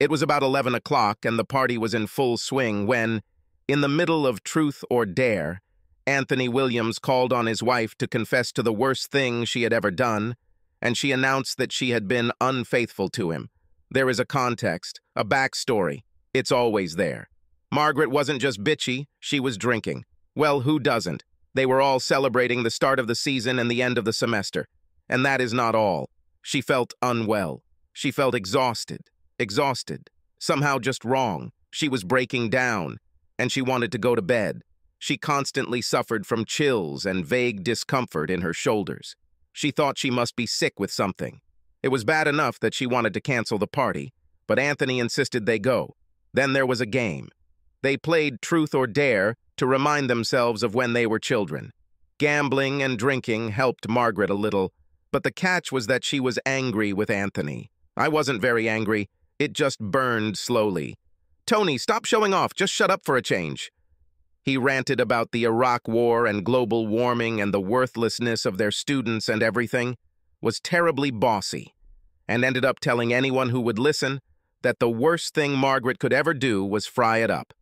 It was about 11 o'clock, and the party was in full swing when, in the middle of Truth or Dare, Anthony Williams called on his wife to confess to the worst thing she had ever done, and she announced that she had been unfaithful to him. There is a context, a backstory. It's always there. Margaret wasn't just bitchy, she was drinking. Well, who doesn't? They were all celebrating the start of the season and the end of the semester. And that is not all. She felt unwell. She felt exhausted. Exhausted. Somehow just wrong. She was breaking down. And she wanted to go to bed. She constantly suffered from chills and vague discomfort in her shoulders. She thought she must be sick with something. It was bad enough that she wanted to cancel the party, but Anthony insisted they go. Then there was a game. They played Truth or Dare to remind themselves of when they were children. Gambling and drinking helped Margaret a little, but the catch was that she was angry with Anthony. I wasn't very angry. It just burned slowly. Tony, stop showing off. Just shut up for a change. He ranted about the Iraq War and global warming and the worthlessness of their students and everything, was terribly bossy, and ended up telling anyone who would listen that the worst thing Margaret could ever do was fry it up.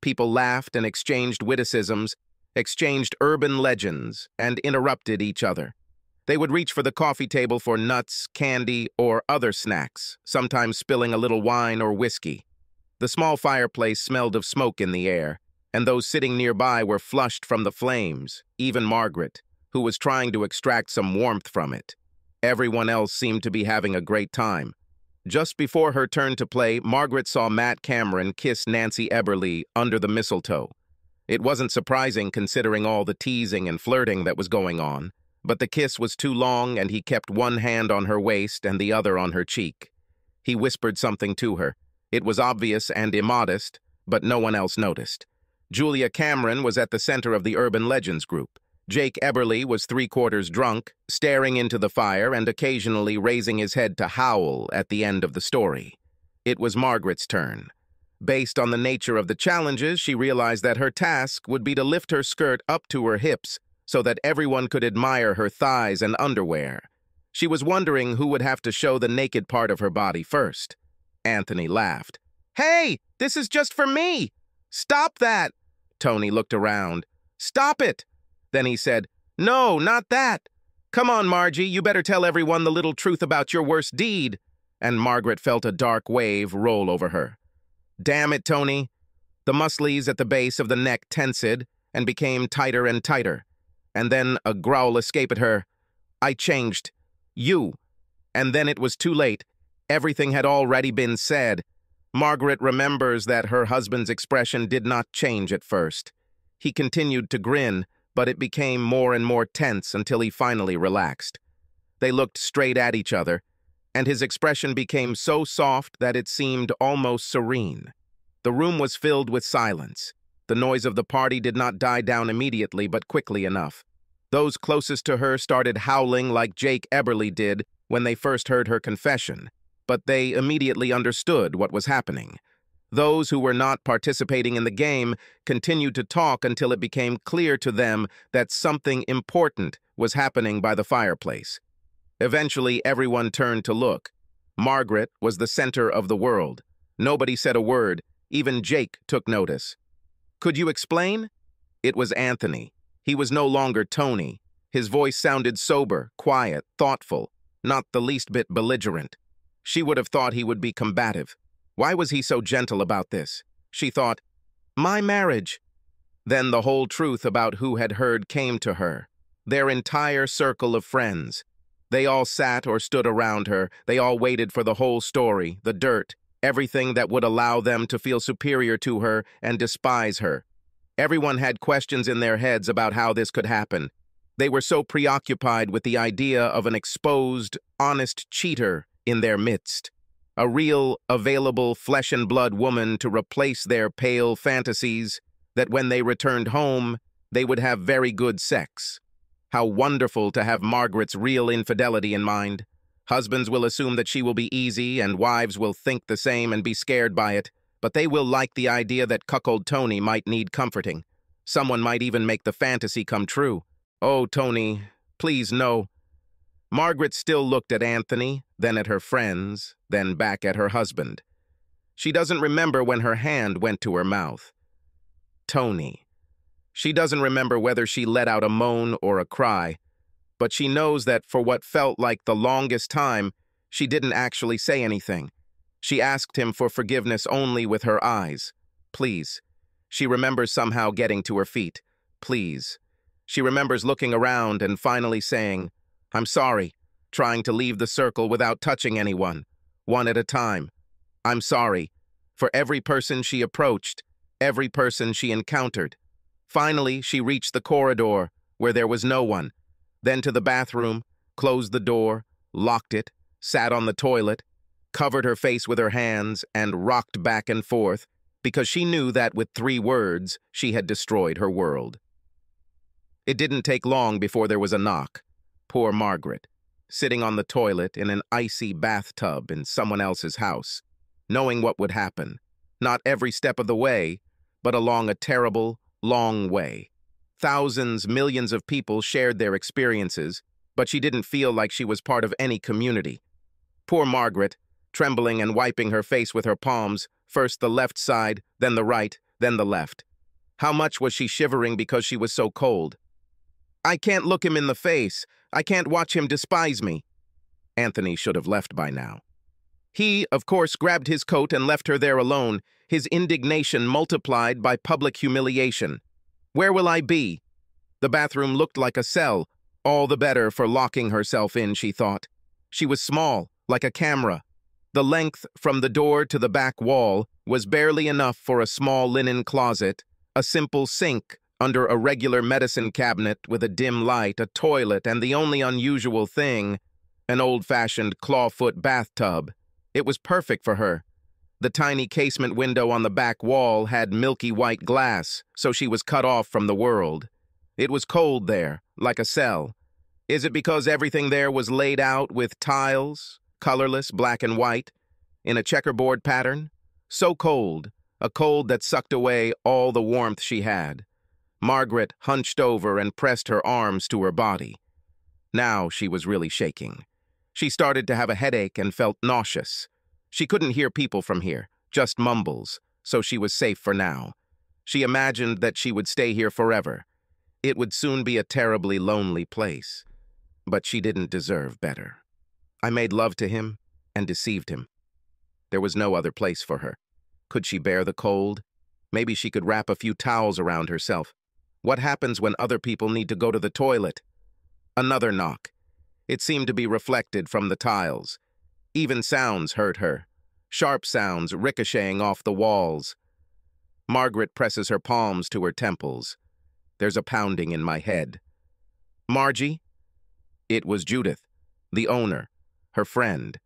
People laughed and exchanged witticisms, exchanged urban legends, and interrupted each other. They would reach for the coffee table for nuts, candy, or other snacks, sometimes spilling a little wine or whiskey. The small fireplace smelled of smoke in the air, and those sitting nearby were flushed from the flames, even Margaret, who was trying to extract some warmth from it. Everyone else seemed to be having a great time. Just before her turn to play, Margaret saw Matt Cameron kiss Nancy Eberly under the mistletoe. It wasn't surprising considering all the teasing and flirting that was going on. But the kiss was too long, and he kept one hand on her waist and the other on her cheek. He whispered something to her. It was obvious and immodest, but no one else noticed. Julia Cameron was at the center of the Urban Legends group. Jake Eberly was three-quarters drunk, staring into the fire and occasionally raising his head to howl at the end of the story. It was Margaret's turn. Based on the nature of the challenges, she realized that her task would be to lift her skirt up to her hips so that everyone could admire her thighs and underwear. She was wondering who would have to show the naked part of her body first. Anthony laughed. Hey, this is just for me! Stop that! Tony looked around. Stop it! Then he said, No, not that! Come on, Margie, you better tell everyone the little truth about your worst deed. And Margaret felt a dark wave roll over her. Damn it, Tony. The muscles at the base of the neck tensed and became tighter and tighter and then a growl escaped her. I changed. You. And then it was too late. Everything had already been said. Margaret remembers that her husband's expression did not change at first. He continued to grin, but it became more and more tense until he finally relaxed. They looked straight at each other, and his expression became so soft that it seemed almost serene. The room was filled with silence. The noise of the party did not die down immediately, but quickly enough. Those closest to her started howling like Jake Eberly did when they first heard her confession, but they immediately understood what was happening. Those who were not participating in the game continued to talk until it became clear to them that something important was happening by the fireplace. Eventually, everyone turned to look. Margaret was the center of the world. Nobody said a word. Even Jake took notice. Could you explain? It was Anthony. He was no longer Tony. His voice sounded sober, quiet, thoughtful, not the least bit belligerent. She would have thought he would be combative. Why was he so gentle about this? She thought, my marriage. Then the whole truth about who had heard came to her. Their entire circle of friends. They all sat or stood around her. They all waited for the whole story, the dirt, everything that would allow them to feel superior to her and despise her. Everyone had questions in their heads about how this could happen. They were so preoccupied with the idea of an exposed, honest cheater in their midst. A real, available flesh and blood woman to replace their pale fantasies that when they returned home, they would have very good sex. How wonderful to have Margaret's real infidelity in mind. Husbands will assume that she will be easy, and wives will think the same and be scared by it, but they will like the idea that cuckold Tony might need comforting. Someone might even make the fantasy come true. Oh, Tony, please no. Margaret still looked at Anthony, then at her friends, then back at her husband. She doesn't remember when her hand went to her mouth. Tony. She doesn't remember whether she let out a moan or a cry, but she knows that for what felt like the longest time, she didn't actually say anything. She asked him for forgiveness only with her eyes. Please. She remembers somehow getting to her feet. Please. She remembers looking around and finally saying, I'm sorry, trying to leave the circle without touching anyone, one at a time. I'm sorry, for every person she approached, every person she encountered. Finally, she reached the corridor, where there was no one, then to the bathroom, closed the door, locked it, sat on the toilet, covered her face with her hands, and rocked back and forth, because she knew that with three words, she had destroyed her world. It didn't take long before there was a knock. Poor Margaret, sitting on the toilet in an icy bathtub in someone else's house, knowing what would happen, not every step of the way, but along a terrible, long way. Thousands, millions of people shared their experiences, but she didn't feel like she was part of any community. Poor Margaret, trembling and wiping her face with her palms, first the left side, then the right, then the left. How much was she shivering because she was so cold? I can't look him in the face. I can't watch him despise me. Anthony should have left by now. He, of course, grabbed his coat and left her there alone, his indignation multiplied by public humiliation. Where will I be? The bathroom looked like a cell, all the better for locking herself in, she thought. She was small, like a camera. The length from the door to the back wall was barely enough for a small linen closet, a simple sink under a regular medicine cabinet with a dim light, a toilet, and the only unusual thing, an old-fashioned clawfoot bathtub. It was perfect for her. The tiny casement window on the back wall had milky white glass, so she was cut off from the world. It was cold there, like a cell. Is it because everything there was laid out with tiles, colorless, black and white, in a checkerboard pattern? So cold, a cold that sucked away all the warmth she had. Margaret hunched over and pressed her arms to her body. Now she was really shaking. She started to have a headache and felt nauseous. She couldn't hear people from here, just mumbles, so she was safe for now. She imagined that she would stay here forever. It would soon be a terribly lonely place. But she didn't deserve better. I made love to him and deceived him. There was no other place for her. Could she bear the cold? Maybe she could wrap a few towels around herself. What happens when other people need to go to the toilet? Another knock. It seemed to be reflected from the tiles. Even sounds hurt her. Sharp sounds ricocheting off the walls. Margaret presses her palms to her temples. There's a pounding in my head. Margie? It was Judith, the owner, her friend.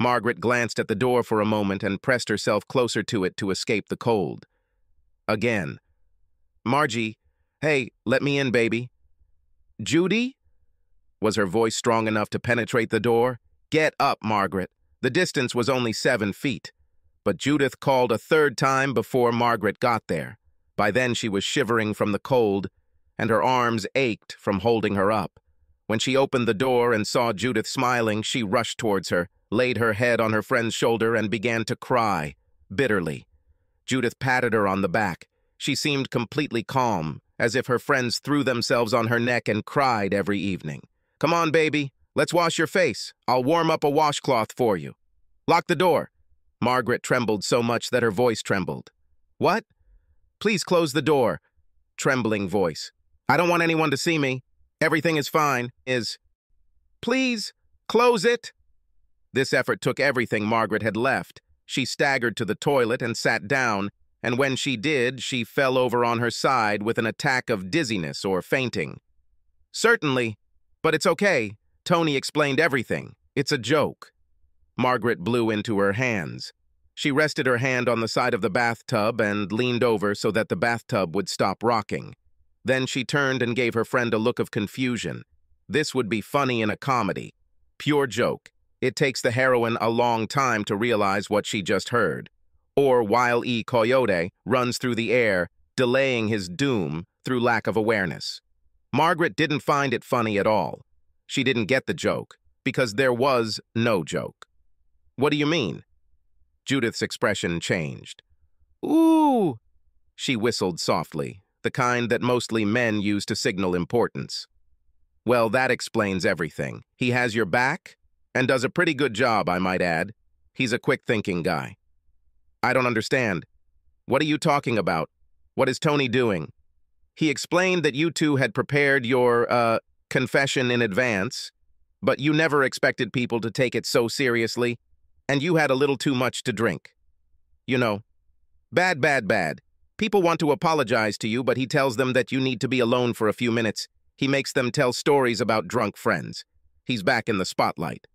Margaret glanced at the door for a moment and pressed herself closer to it to escape the cold. Again. Margie, Hey, let me in, baby. Judy? Was her voice strong enough to penetrate the door? Get up, Margaret. The distance was only seven feet. But Judith called a third time before Margaret got there. By then she was shivering from the cold, and her arms ached from holding her up. When she opened the door and saw Judith smiling, she rushed towards her, laid her head on her friend's shoulder, and began to cry, bitterly. Judith patted her on the back. She seemed completely calm, as if her friends threw themselves on her neck and cried every evening. Come on, baby, let's wash your face. I'll warm up a washcloth for you. Lock the door. Margaret trembled so much that her voice trembled. What? Please close the door. Trembling voice. I don't want anyone to see me. Everything is fine. Is. Please, close it. This effort took everything Margaret had left. She staggered to the toilet and sat down, and when she did, she fell over on her side with an attack of dizziness or fainting. Certainly, but it's okay. Tony explained everything. It's a joke. Margaret blew into her hands. She rested her hand on the side of the bathtub and leaned over so that the bathtub would stop rocking. Then she turned and gave her friend a look of confusion. This would be funny in a comedy. Pure joke. It takes the heroine a long time to realize what she just heard or Wile E. Coyote runs through the air, delaying his doom through lack of awareness. Margaret didn't find it funny at all. She didn't get the joke, because there was no joke. What do you mean? Judith's expression changed. Ooh! She whistled softly, the kind that mostly men use to signal importance. Well, that explains everything. He has your back, and does a pretty good job, I might add. He's a quick-thinking guy. I don't understand. What are you talking about? What is Tony doing? He explained that you two had prepared your, uh, confession in advance, but you never expected people to take it so seriously, and you had a little too much to drink. You know, bad, bad, bad. People want to apologize to you, but he tells them that you need to be alone for a few minutes. He makes them tell stories about drunk friends. He's back in the spotlight.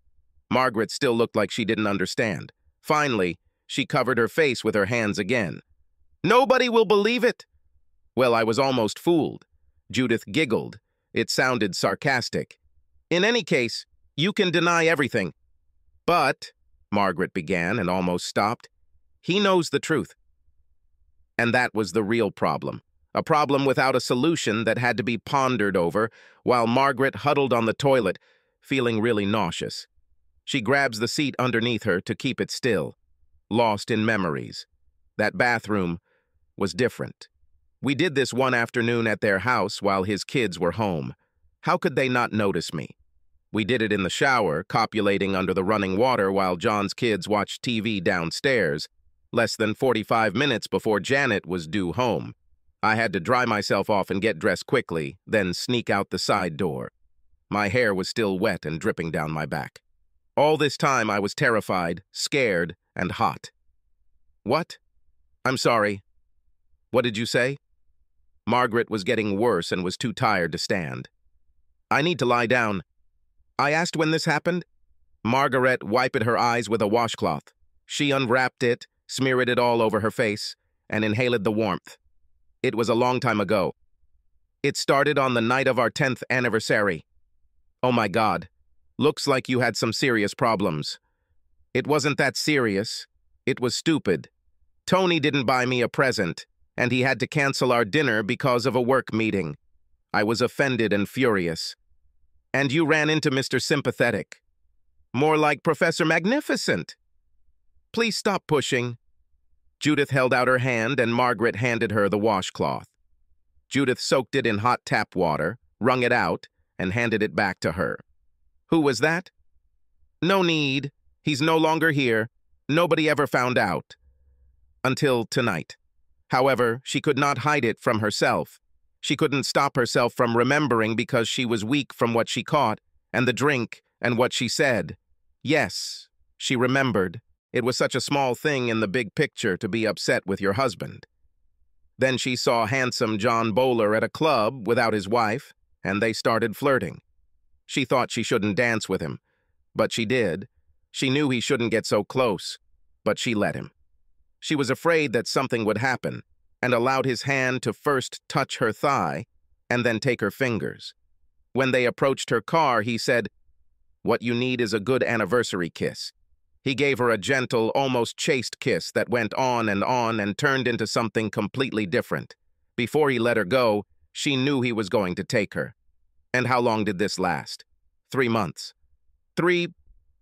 Margaret still looked like she didn't understand. Finally, she covered her face with her hands again. Nobody will believe it! Well, I was almost fooled. Judith giggled. It sounded sarcastic. In any case, you can deny everything. But, Margaret began and almost stopped, he knows the truth. And that was the real problem. A problem without a solution that had to be pondered over, while Margaret huddled on the toilet, feeling really nauseous. She grabs the seat underneath her to keep it still, lost in memories. That bathroom was different. We did this one afternoon at their house while his kids were home. How could they not notice me? We did it in the shower, copulating under the running water while John's kids watched TV downstairs, less than 45 minutes before Janet was due home. I had to dry myself off and get dressed quickly, then sneak out the side door. My hair was still wet and dripping down my back. All this time I was terrified, scared, and hot. What? I'm sorry. What did you say? Margaret was getting worse and was too tired to stand. I need to lie down. I asked when this happened. Margaret wiped her eyes with a washcloth. She unwrapped it, smeared it all over her face, and inhaled the warmth. It was a long time ago. It started on the night of our 10th anniversary. Oh my God. Looks like you had some serious problems. It wasn't that serious. It was stupid. Tony didn't buy me a present, and he had to cancel our dinner because of a work meeting. I was offended and furious. And you ran into Mr. Sympathetic. More like Professor Magnificent. Please stop pushing. Judith held out her hand and Margaret handed her the washcloth. Judith soaked it in hot tap water, wrung it out, and handed it back to her. Who was that? No need. He's no longer here. Nobody ever found out. Until tonight. However, she could not hide it from herself. She couldn't stop herself from remembering because she was weak from what she caught, and the drink, and what she said. Yes, she remembered. It was such a small thing in the big picture to be upset with your husband. Then she saw handsome John Bowler at a club without his wife, and they started flirting. She thought she shouldn't dance with him, but she did. She knew he shouldn't get so close, but she let him. She was afraid that something would happen, and allowed his hand to first touch her thigh and then take her fingers. When they approached her car, he said, What you need is a good anniversary kiss. He gave her a gentle, almost chaste kiss that went on and on and turned into something completely different. Before he let her go, she knew he was going to take her. And how long did this last? Three months. Three...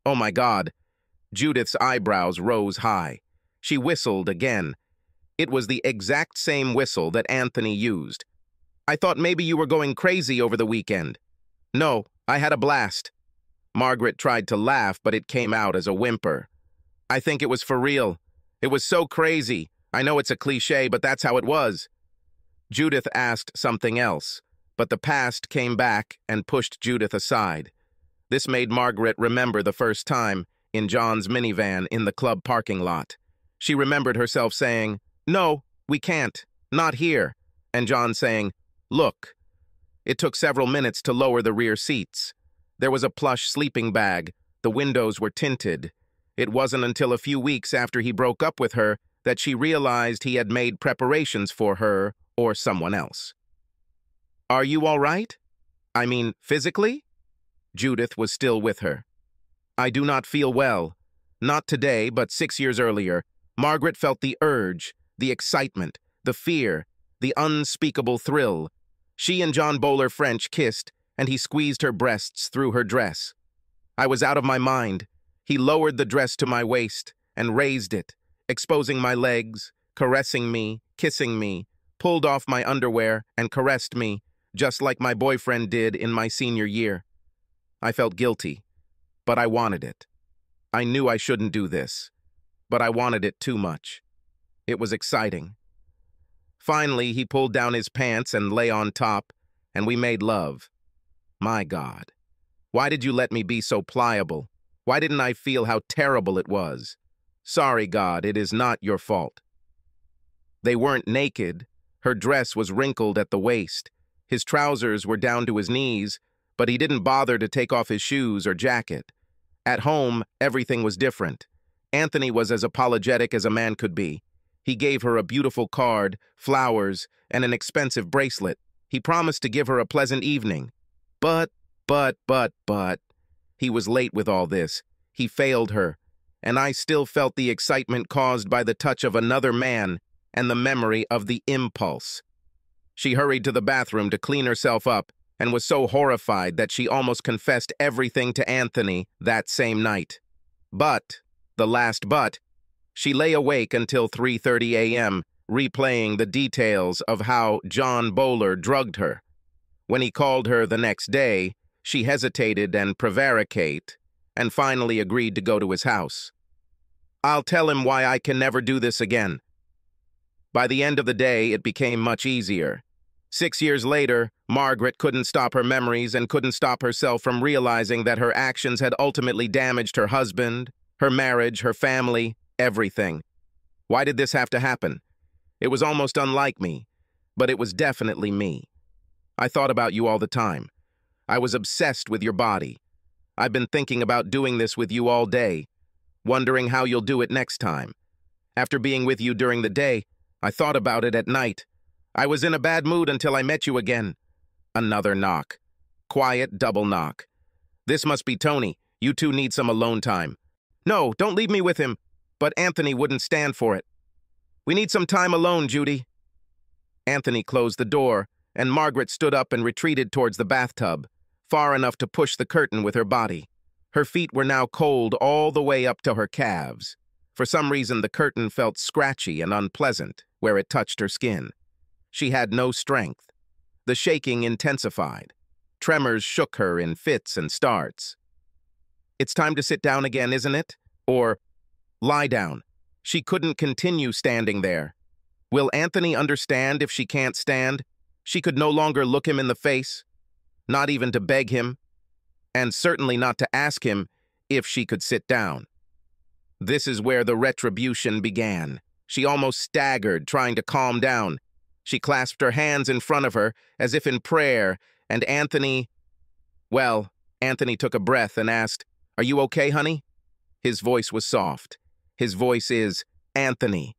Oh my God. Judith's eyebrows rose high. She whistled again, it was the exact same whistle that Anthony used. I thought maybe you were going crazy over the weekend. No, I had a blast. Margaret tried to laugh, but it came out as a whimper. I think it was for real. It was so crazy. I know it's a cliche, but that's how it was. Judith asked something else, but the past came back and pushed Judith aside. This made Margaret remember the first time, in John's minivan in the club parking lot. She remembered herself saying, no, we can't. Not here. And John saying, Look. It took several minutes to lower the rear seats. There was a plush sleeping bag. The windows were tinted. It wasn't until a few weeks after he broke up with her that she realized he had made preparations for her or someone else. Are you all right? I mean, physically? Judith was still with her. I do not feel well. Not today, but six years earlier. Margaret felt the urge, the excitement, the fear, the unspeakable thrill. She and John Bowler French kissed, and he squeezed her breasts through her dress. I was out of my mind. He lowered the dress to my waist and raised it, exposing my legs, caressing me, kissing me, pulled off my underwear, and caressed me, just like my boyfriend did in my senior year. I felt guilty, but I wanted it. I knew I shouldn't do this, but I wanted it too much. It was exciting. Finally, he pulled down his pants and lay on top, and we made love. My God, why did you let me be so pliable? Why didn't I feel how terrible it was? Sorry, God, it is not your fault. They weren't naked. Her dress was wrinkled at the waist. His trousers were down to his knees, but he didn't bother to take off his shoes or jacket. At home, everything was different. Anthony was as apologetic as a man could be. He gave her a beautiful card, flowers, and an expensive bracelet. He promised to give her a pleasant evening. But, but, but, but, he was late with all this. He failed her. And I still felt the excitement caused by the touch of another man and the memory of the impulse. She hurried to the bathroom to clean herself up and was so horrified that she almost confessed everything to Anthony that same night. But, the last but, she lay awake until 3.30 a.m., replaying the details of how John Bowler drugged her. When he called her the next day, she hesitated and prevaricate, and finally agreed to go to his house. I'll tell him why I can never do this again. By the end of the day, it became much easier. Six years later, Margaret couldn't stop her memories and couldn't stop herself from realizing that her actions had ultimately damaged her husband, her marriage, her family, everything. Why did this have to happen? It was almost unlike me, but it was definitely me. I thought about you all the time. I was obsessed with your body. I've been thinking about doing this with you all day, wondering how you'll do it next time. After being with you during the day, I thought about it at night. I was in a bad mood until I met you again. Another knock. Quiet double knock. This must be Tony. You two need some alone time. No, don't leave me with him. But Anthony wouldn't stand for it. We need some time alone, Judy. Anthony closed the door, and Margaret stood up and retreated towards the bathtub far enough to push the curtain with her body. Her feet were now cold all the way up to her calves. For some reason, the curtain felt scratchy and unpleasant where it touched her skin. She had no strength. The shaking intensified. Tremors shook her in fits and starts. It's time to sit down again, isn't it? Or, lie down. She couldn't continue standing there. Will Anthony understand if she can't stand? She could no longer look him in the face not even to beg him, and certainly not to ask him if she could sit down. This is where the retribution began. She almost staggered, trying to calm down. She clasped her hands in front of her, as if in prayer, and Anthony... Well, Anthony took a breath and asked, Are you okay, honey? His voice was soft. His voice is, Anthony.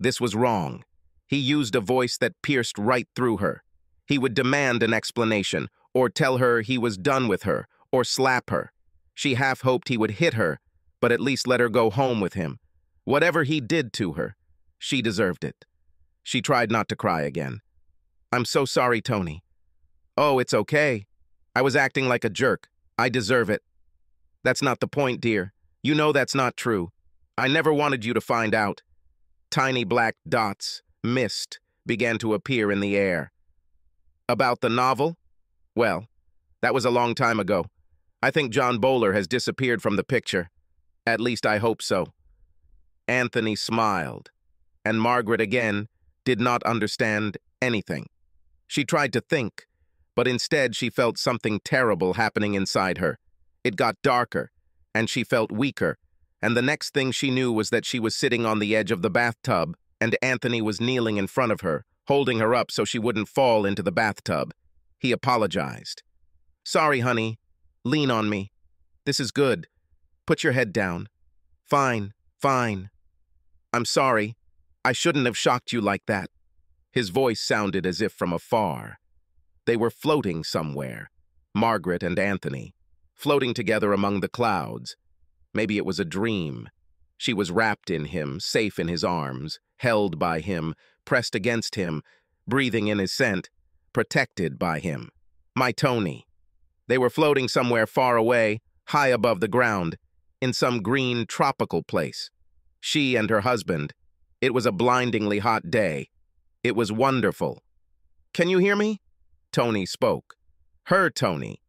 This was wrong. He used a voice that pierced right through her. He would demand an explanation, or tell her he was done with her, or slap her. She half hoped he would hit her, but at least let her go home with him. Whatever he did to her, she deserved it. She tried not to cry again. I'm so sorry, Tony. Oh, it's okay. I was acting like a jerk. I deserve it. That's not the point, dear. You know that's not true. I never wanted you to find out. Tiny black dots, mist, began to appear in the air. About the novel? Well, that was a long time ago. I think John Bowler has disappeared from the picture. At least I hope so. Anthony smiled, and Margaret again did not understand anything. She tried to think, but instead she felt something terrible happening inside her. It got darker, and she felt weaker, and the next thing she knew was that she was sitting on the edge of the bathtub, and Anthony was kneeling in front of her, holding her up so she wouldn't fall into the bathtub. He apologized. Sorry, honey. Lean on me. This is good. Put your head down. Fine, fine. I'm sorry. I shouldn't have shocked you like that. His voice sounded as if from afar. They were floating somewhere, Margaret and Anthony, floating together among the clouds. Maybe it was a dream. She was wrapped in him, safe in his arms, held by him, pressed against him, breathing in his scent, protected by him. My Tony. They were floating somewhere far away, high above the ground, in some green tropical place. She and her husband. It was a blindingly hot day. It was wonderful. Can you hear me? Tony spoke. Her Tony.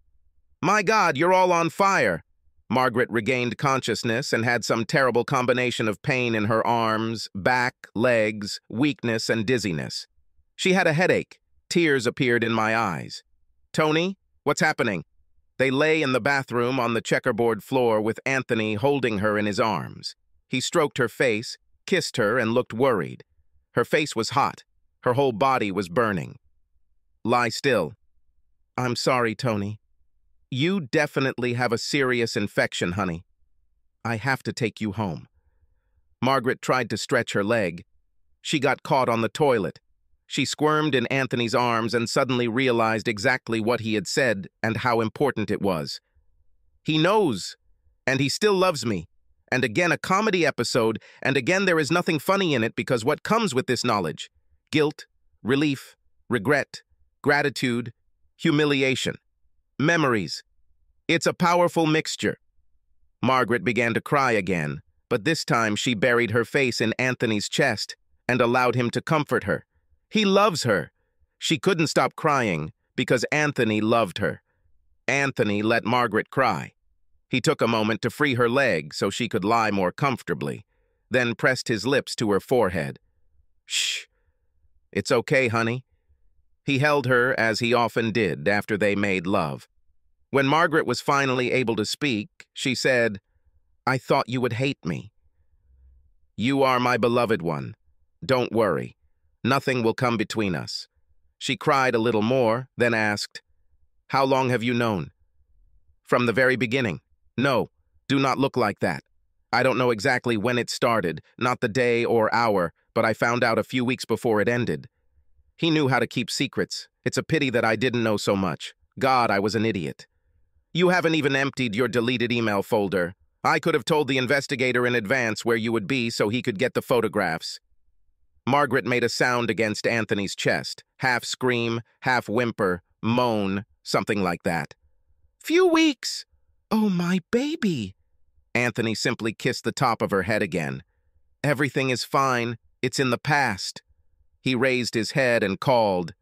My God, you're all on fire. Margaret regained consciousness and had some terrible combination of pain in her arms, back, legs, weakness, and dizziness. She had a headache. Tears appeared in my eyes. Tony, what's happening? They lay in the bathroom on the checkerboard floor with Anthony holding her in his arms. He stroked her face, kissed her, and looked worried. Her face was hot. Her whole body was burning. Lie still. I'm sorry, Tony. You definitely have a serious infection, honey. I have to take you home. Margaret tried to stretch her leg. She got caught on the toilet. She squirmed in Anthony's arms and suddenly realized exactly what he had said and how important it was. He knows, and he still loves me. And again, a comedy episode, and again, there is nothing funny in it because what comes with this knowledge? Guilt, relief, regret, gratitude, humiliation. Memories. It's a powerful mixture. Margaret began to cry again, but this time she buried her face in Anthony's chest and allowed him to comfort her. He loves her. She couldn't stop crying because Anthony loved her. Anthony let Margaret cry. He took a moment to free her leg so she could lie more comfortably, then pressed his lips to her forehead. Shh. It's okay, honey. He held her as he often did after they made love. When Margaret was finally able to speak, she said, I thought you would hate me. You are my beloved one. Don't worry. Nothing will come between us. She cried a little more, then asked, How long have you known? From the very beginning. No, do not look like that. I don't know exactly when it started, not the day or hour, but I found out a few weeks before it ended. He knew how to keep secrets. It's a pity that I didn't know so much. God, I was an idiot. You haven't even emptied your deleted email folder. I could have told the investigator in advance where you would be so he could get the photographs. Margaret made a sound against Anthony's chest, half scream, half whimper, moan, something like that. Few weeks! Oh, my baby! Anthony simply kissed the top of her head again. Everything is fine. It's in the past. He raised his head and called,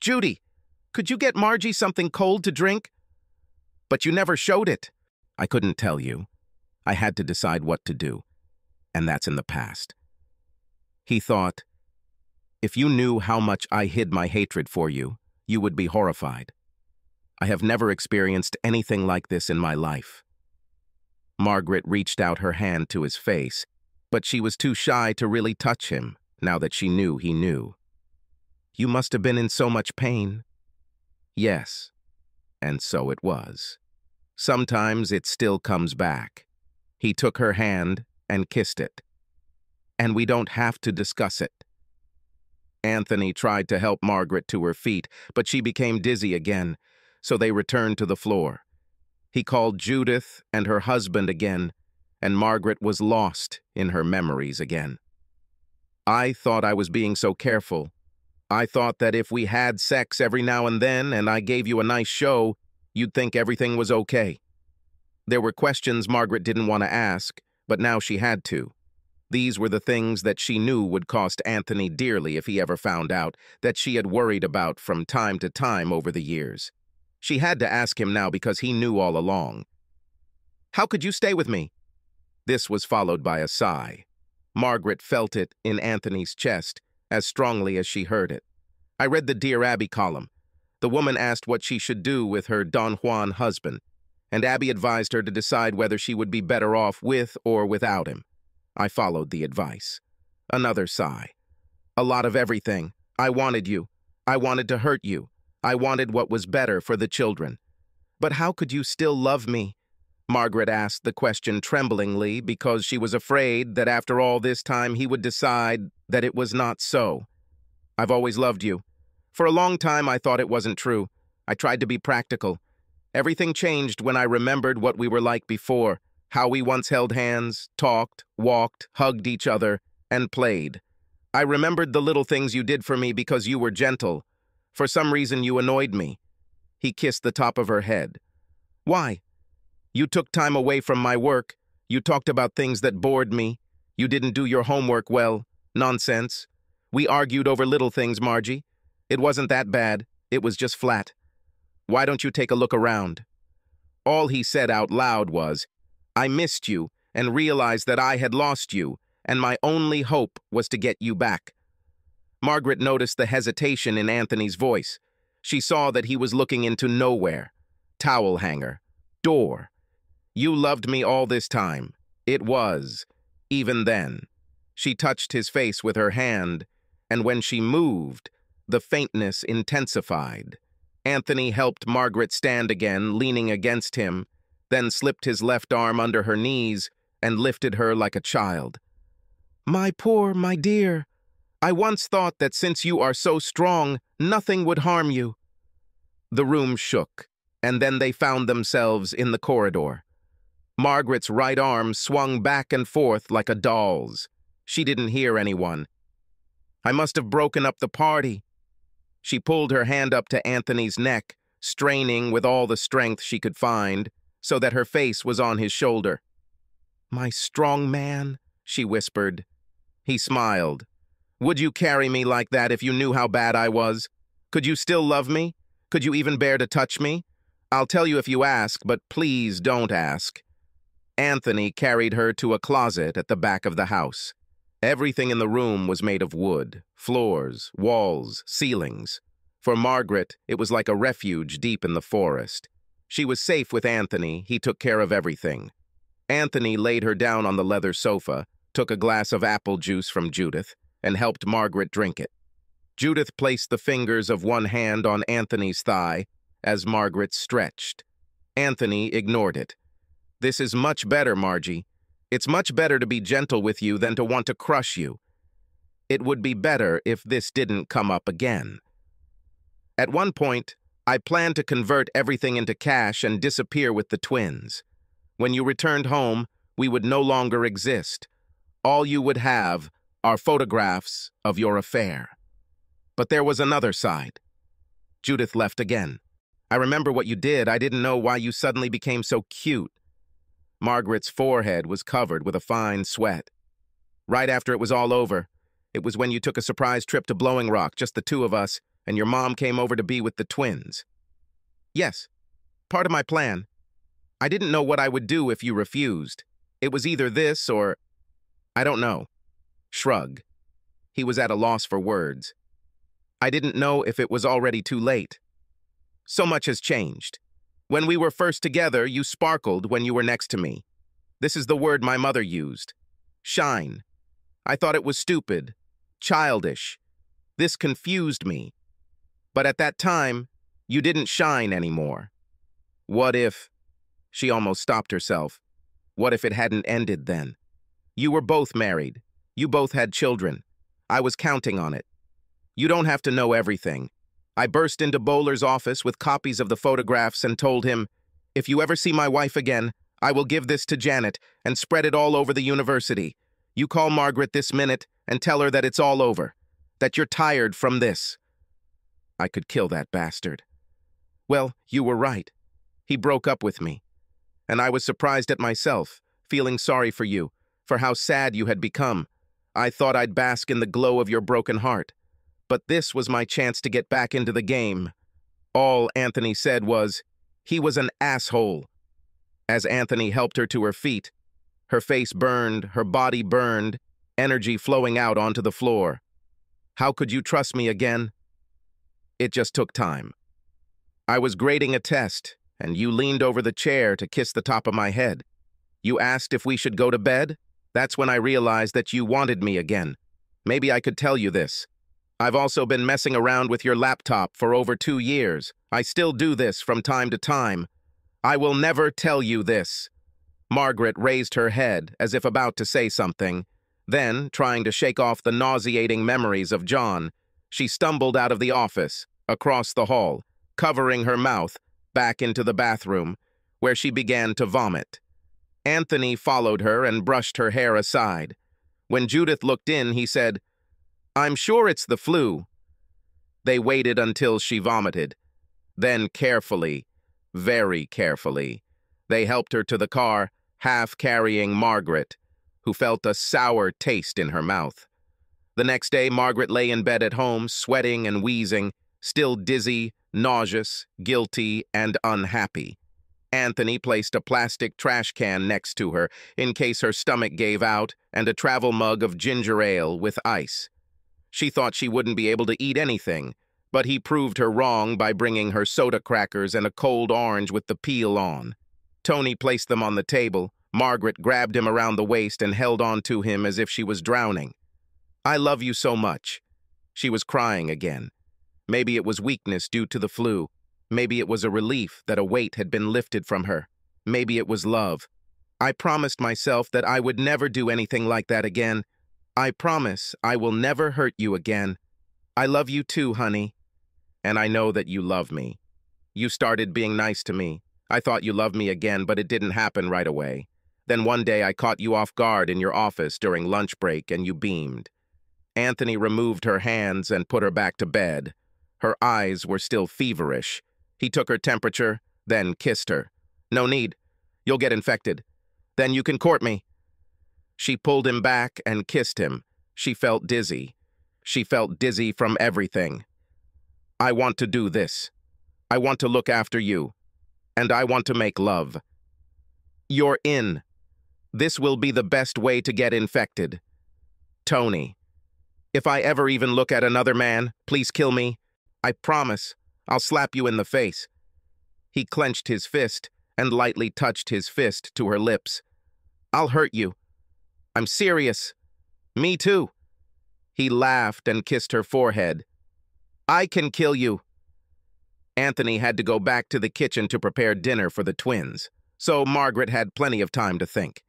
Judy, could you get Margie something cold to drink? But you never showed it. I couldn't tell you. I had to decide what to do, and that's in the past. He thought, if you knew how much I hid my hatred for you, you would be horrified. I have never experienced anything like this in my life. Margaret reached out her hand to his face, but she was too shy to really touch him now that she knew he knew. You must have been in so much pain. Yes, and so it was. Sometimes it still comes back. He took her hand and kissed it. And we don't have to discuss it. Anthony tried to help Margaret to her feet, but she became dizzy again, so they returned to the floor. He called Judith and her husband again, and Margaret was lost in her memories again. I thought I was being so careful. I thought that if we had sex every now and then and I gave you a nice show, you'd think everything was okay. There were questions Margaret didn't want to ask, but now she had to. These were the things that she knew would cost Anthony dearly if he ever found out, that she had worried about from time to time over the years. She had to ask him now because he knew all along. How could you stay with me? This was followed by a sigh. Margaret felt it in Anthony's chest as strongly as she heard it. I read the Dear Abby column. The woman asked what she should do with her Don Juan husband, and Abby advised her to decide whether she would be better off with or without him. I followed the advice. Another sigh. A lot of everything. I wanted you. I wanted to hurt you. I wanted what was better for the children. But how could you still love me? Margaret asked the question tremblingly because she was afraid that after all this time he would decide that it was not so. I've always loved you. For a long time I thought it wasn't true. I tried to be practical. Everything changed when I remembered what we were like before, how we once held hands, talked, walked, hugged each other, and played. I remembered the little things you did for me because you were gentle. For some reason you annoyed me. He kissed the top of her head. Why? You took time away from my work. You talked about things that bored me. You didn't do your homework well. Nonsense. We argued over little things, Margie. It wasn't that bad. It was just flat. Why don't you take a look around? All he said out loud was, I missed you and realized that I had lost you, and my only hope was to get you back. Margaret noticed the hesitation in Anthony's voice. She saw that he was looking into nowhere. Towel hanger. Door. You loved me all this time. It was. Even then. She touched his face with her hand, and when she moved, the faintness intensified. Anthony helped Margaret stand again, leaning against him, then slipped his left arm under her knees and lifted her like a child. My poor, my dear, I once thought that since you are so strong, nothing would harm you. The room shook, and then they found themselves in the corridor. Margaret's right arm swung back and forth like a doll's. She didn't hear anyone. I must have broken up the party, she pulled her hand up to Anthony's neck, straining with all the strength she could find, so that her face was on his shoulder. My strong man, she whispered. He smiled. Would you carry me like that if you knew how bad I was? Could you still love me? Could you even bear to touch me? I'll tell you if you ask, but please don't ask. Anthony carried her to a closet at the back of the house. Everything in the room was made of wood, floors, walls, ceilings. For Margaret, it was like a refuge deep in the forest. She was safe with Anthony, he took care of everything. Anthony laid her down on the leather sofa, took a glass of apple juice from Judith, and helped Margaret drink it. Judith placed the fingers of one hand on Anthony's thigh as Margaret stretched. Anthony ignored it. This is much better, Margie. It's much better to be gentle with you than to want to crush you. It would be better if this didn't come up again. At one point, I planned to convert everything into cash and disappear with the twins. When you returned home, we would no longer exist. All you would have are photographs of your affair. But there was another side. Judith left again. I remember what you did. I didn't know why you suddenly became so cute. Margaret's forehead was covered with a fine sweat. Right after it was all over, it was when you took a surprise trip to Blowing Rock, just the two of us, and your mom came over to be with the twins. Yes, part of my plan. I didn't know what I would do if you refused. It was either this or... I don't know. Shrug. He was at a loss for words. I didn't know if it was already too late. So much has changed. When we were first together, you sparkled when you were next to me. This is the word my mother used. Shine. I thought it was stupid, childish. This confused me. But at that time, you didn't shine anymore. What if... She almost stopped herself. What if it hadn't ended then? You were both married. You both had children. I was counting on it. You don't have to know everything. I burst into Bowler's office with copies of the photographs and told him, If you ever see my wife again, I will give this to Janet and spread it all over the university. You call Margaret this minute and tell her that it's all over, that you're tired from this. I could kill that bastard. Well, you were right. He broke up with me. And I was surprised at myself, feeling sorry for you, for how sad you had become. I thought I'd bask in the glow of your broken heart but this was my chance to get back into the game. All Anthony said was, he was an asshole. As Anthony helped her to her feet, her face burned, her body burned, energy flowing out onto the floor. How could you trust me again? It just took time. I was grading a test, and you leaned over the chair to kiss the top of my head. You asked if we should go to bed? That's when I realized that you wanted me again. Maybe I could tell you this. I've also been messing around with your laptop for over two years. I still do this from time to time. I will never tell you this. Margaret raised her head as if about to say something. Then, trying to shake off the nauseating memories of John, she stumbled out of the office, across the hall, covering her mouth, back into the bathroom, where she began to vomit. Anthony followed her and brushed her hair aside. When Judith looked in, he said, I'm sure it's the flu. They waited until she vomited. Then carefully, very carefully, they helped her to the car, half carrying Margaret, who felt a sour taste in her mouth. The next day, Margaret lay in bed at home, sweating and wheezing, still dizzy, nauseous, guilty, and unhappy. Anthony placed a plastic trash can next to her in case her stomach gave out and a travel mug of ginger ale with ice. She thought she wouldn't be able to eat anything, but he proved her wrong by bringing her soda crackers and a cold orange with the peel on. Tony placed them on the table. Margaret grabbed him around the waist and held on to him as if she was drowning. I love you so much. She was crying again. Maybe it was weakness due to the flu. Maybe it was a relief that a weight had been lifted from her. Maybe it was love. I promised myself that I would never do anything like that again. I promise I will never hurt you again. I love you too, honey and I know that you love me. You started being nice to me. I thought you loved me again, but it didn't happen right away. Then one day I caught you off guard in your office during lunch break and you beamed. Anthony removed her hands and put her back to bed. Her eyes were still feverish. He took her temperature, then kissed her. No need. You'll get infected. Then you can court me. She pulled him back and kissed him. She felt dizzy. She felt dizzy from everything. I want to do this. I want to look after you. And I want to make love. You're in. This will be the best way to get infected. Tony. If I ever even look at another man, please kill me. I promise. I'll slap you in the face. He clenched his fist and lightly touched his fist to her lips. I'll hurt you. I'm serious. Me too. He laughed and kissed her forehead. I can kill you. Anthony had to go back to the kitchen to prepare dinner for the twins, so Margaret had plenty of time to think.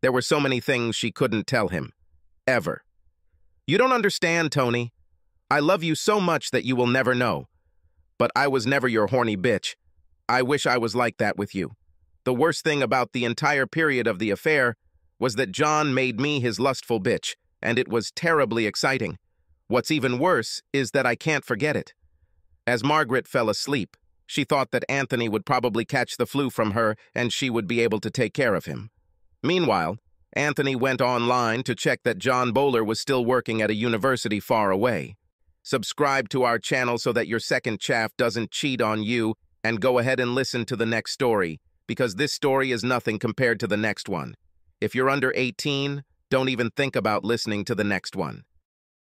There were so many things she couldn't tell him. Ever. You don't understand, Tony. I love you so much that you will never know. But I was never your horny bitch. I wish I was like that with you. The worst thing about the entire period of the affair was that John made me his lustful bitch, and it was terribly exciting. What's even worse is that I can't forget it. As Margaret fell asleep, she thought that Anthony would probably catch the flu from her and she would be able to take care of him. Meanwhile, Anthony went online to check that John Bowler was still working at a university far away. Subscribe to our channel so that your second chaff doesn't cheat on you and go ahead and listen to the next story, because this story is nothing compared to the next one. If you're under 18, don't even think about listening to the next one.